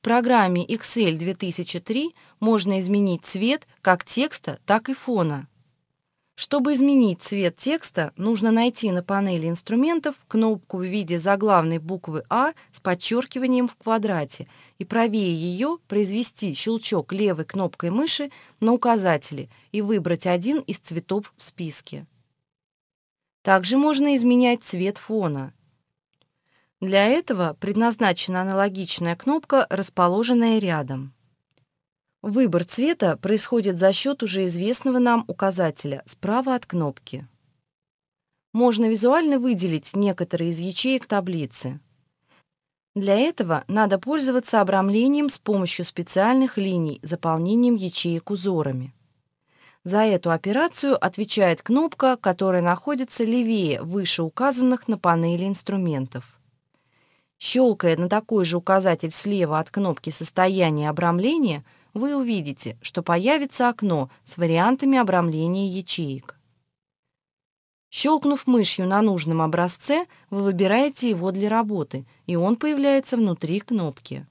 В программе Excel 2003 можно изменить цвет как текста, так и фона. Чтобы изменить цвет текста, нужно найти на панели инструментов кнопку в виде заглавной буквы А с подчеркиванием в квадрате и правее ее произвести щелчок левой кнопкой мыши на указателе и выбрать один из цветов в списке. Также можно изменять цвет фона. Для этого предназначена аналогичная кнопка, расположенная рядом. Выбор цвета происходит за счет уже известного нам указателя справа от кнопки. Можно визуально выделить некоторые из ячеек таблицы. Для этого надо пользоваться обрамлением с помощью специальных линий, заполнением ячеек узорами. За эту операцию отвечает кнопка, которая находится левее вышеуказанных на панели инструментов. Щелкая на такой же указатель слева от кнопки состояния обрамления – вы увидите, что появится окно с вариантами обрамления ячеек. Щелкнув мышью на нужном образце, вы выбираете его для работы, и он появляется внутри кнопки.